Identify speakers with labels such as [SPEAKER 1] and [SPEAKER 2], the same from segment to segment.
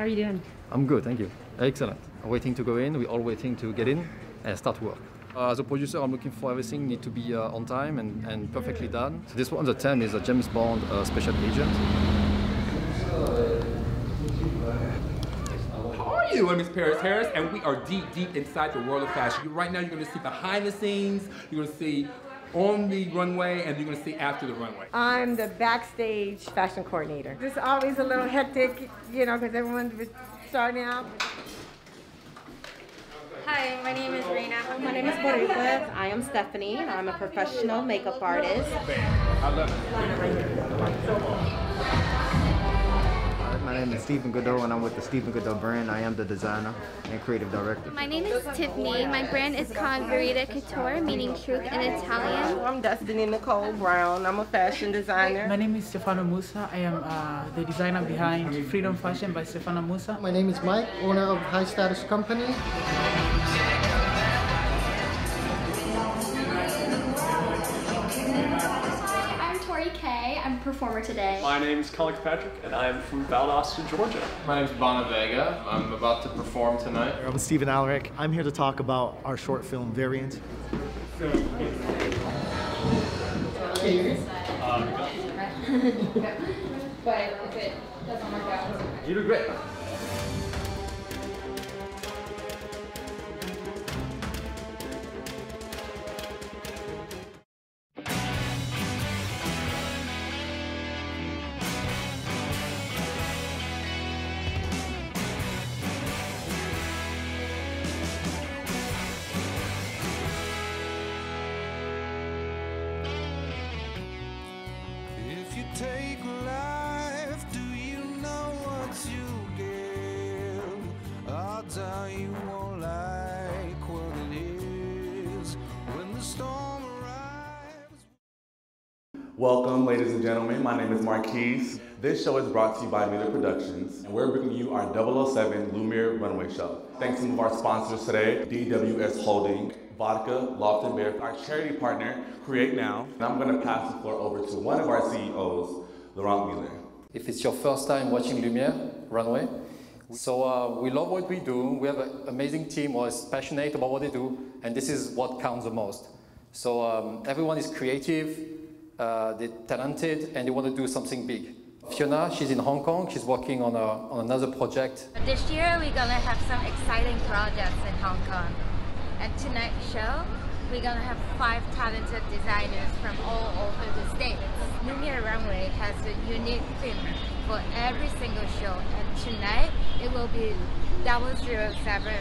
[SPEAKER 1] How are you doing?
[SPEAKER 2] I'm good, thank you. Excellent. I'm waiting to go in. We're all waiting to get in and start work. Uh, as a producer, I'm looking for everything need to be uh, on time and, and perfectly done. So this one, the 10 is a James Bond uh, special agent.
[SPEAKER 3] How are you? I'm is Paris Harris, and we are deep, deep inside the world of fashion. Right now, you're going to see behind the scenes, you're going to see on the runway, and you're going to see after the runway.
[SPEAKER 4] I'm the backstage fashion coordinator. It's always a little hectic, you know, because everyone's starting out.
[SPEAKER 5] Hi, my name is Reina.
[SPEAKER 6] My name is Boricua. I am Stephanie. I'm a professional makeup artist.
[SPEAKER 3] I love it.
[SPEAKER 7] My name is Stephen Goudeau and I'm with the Stephen Goudeau brand. I am the designer and creative director.
[SPEAKER 5] My name is Tiffany. My brand is called Verita Couture, meaning truth in Italian.
[SPEAKER 6] I'm Destiny Nicole Brown. I'm a fashion designer.
[SPEAKER 8] My name is Stefano Musa. I am uh, the designer behind Freedom Fashion by Stefano Musa.
[SPEAKER 9] My name is Mike, owner of High Status Company.
[SPEAKER 5] Performer today.
[SPEAKER 10] My name is Colin Patrick, and I am from Valdosta, Georgia.
[SPEAKER 11] My name is Bonavega. I'm about to perform tonight.
[SPEAKER 12] I'm Stephen Alric. I'm here to talk about our short film Variant.
[SPEAKER 5] but if it doesn't work out,
[SPEAKER 3] You do great.
[SPEAKER 13] Welcome, ladies and gentlemen. My name is Marquise. This show is brought to you by Meler Productions, and we're bringing you our 007 Lumiere Runway Show. Thanks to some of our sponsors today, DWS Holding, Vodka, Loft and Bear, our charity partner, Create Now. And I'm going to pass the floor over to one of our CEOs, Laurent Meler.
[SPEAKER 2] If it's your first time watching Lumiere Runway, so uh, we love what we do. We have an amazing team who is passionate about what they do, and this is what counts the most. So um, everyone is creative, uh, they're talented, and they want to do something big. Fionna, she's in Hong Kong. She's working on, a, on another project.
[SPEAKER 5] This year we're gonna have some exciting projects in Hong Kong. And tonight's show, we're gonna have five talented designers from all over the states. Lumiere Runway has a unique theme for every single show. And tonight, it will be 007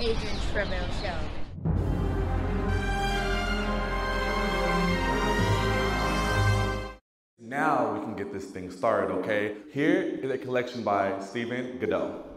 [SPEAKER 5] Agents Reveal Show.
[SPEAKER 13] Now we can get this thing started, okay? Here is a collection by Stephen Goudeau.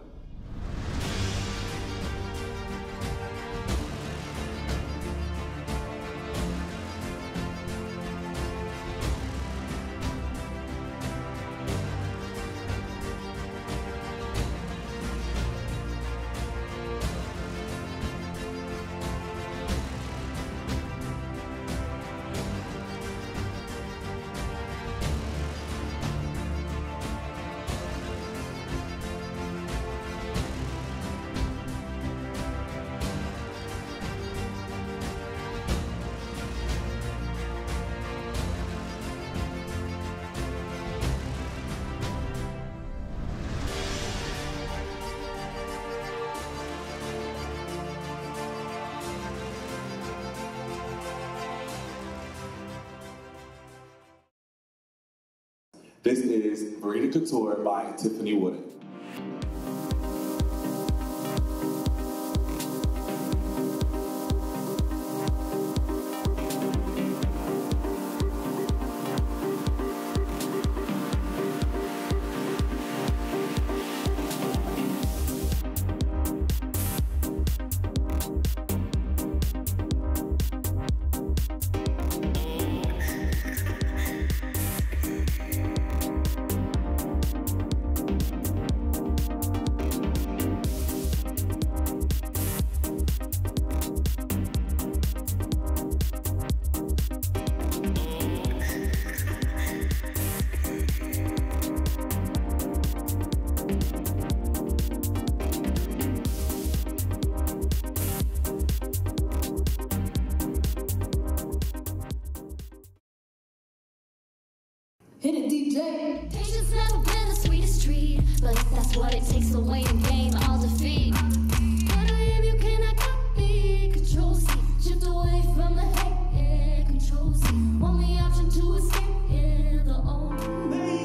[SPEAKER 14] This is Verita Couture by Tiffany Wood.
[SPEAKER 1] Hit it, DJ. Patience never been the sweetest treat, but if that's what it takes to win a game. I'll defeat. What I am, you cannot copy. Control C, shift away from the hate. Control C. Only option to escape. Yeah, the only.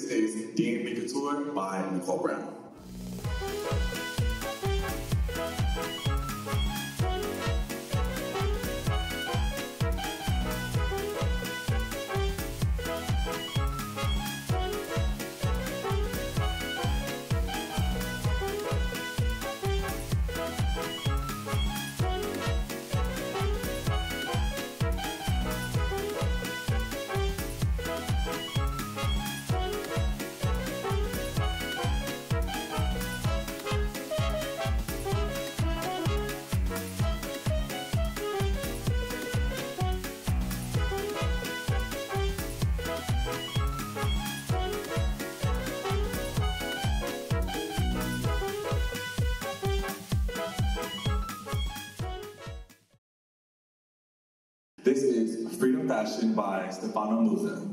[SPEAKER 14] This is D&B Couture by Nicole Brown. This is Freedom Fashion by Stefano Musa.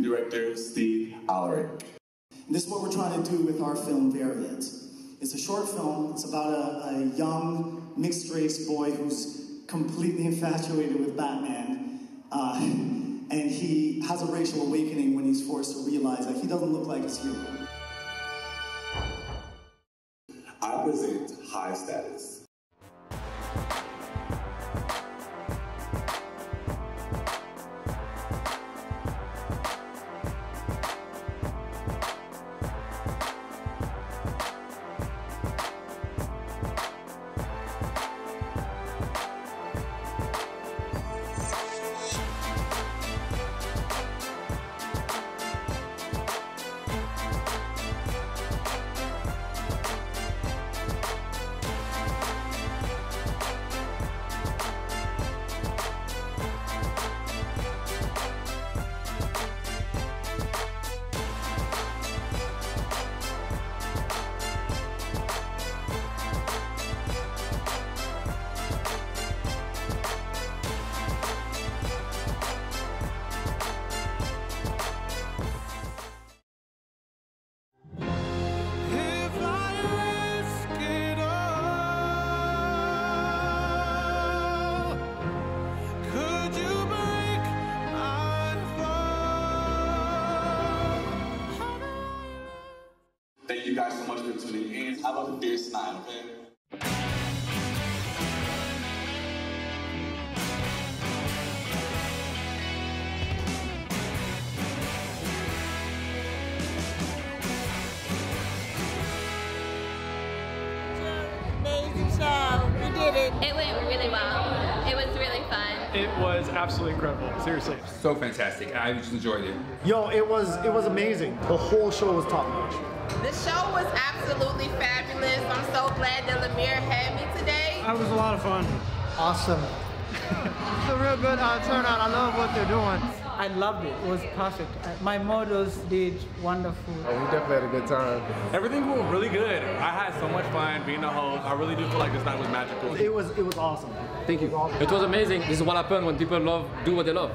[SPEAKER 14] Movie director Steve Alaric.
[SPEAKER 15] This is what we're trying to do with our film Variant. It's a short film. It's about a, a young mixed race boy who's completely infatuated with Batman. Uh, and he has a racial awakening when he's forced to realize that he doesn't look like his hero.
[SPEAKER 14] I present High Status.
[SPEAKER 5] It. It went really well. It was really fun.
[SPEAKER 10] It was absolutely incredible. Seriously.
[SPEAKER 3] So fantastic. I just enjoyed it.
[SPEAKER 12] Yo, it was it was amazing. The whole show was top notch.
[SPEAKER 16] The show was absolutely fabulous. I'm so glad that Lumiere had me today.
[SPEAKER 9] That was a lot of fun. Awesome. it's a real good uh, turnout. I love what they're doing.
[SPEAKER 8] I loved it. It was perfect. Uh, My models did wonderful.
[SPEAKER 17] Oh, we definitely had a good time.
[SPEAKER 13] Everything went really good. I had so much fun being the host. I really do feel like this night was magical.
[SPEAKER 15] It was it was awesome.
[SPEAKER 18] Thank you. It was amazing. This is what happens when people love do what they love.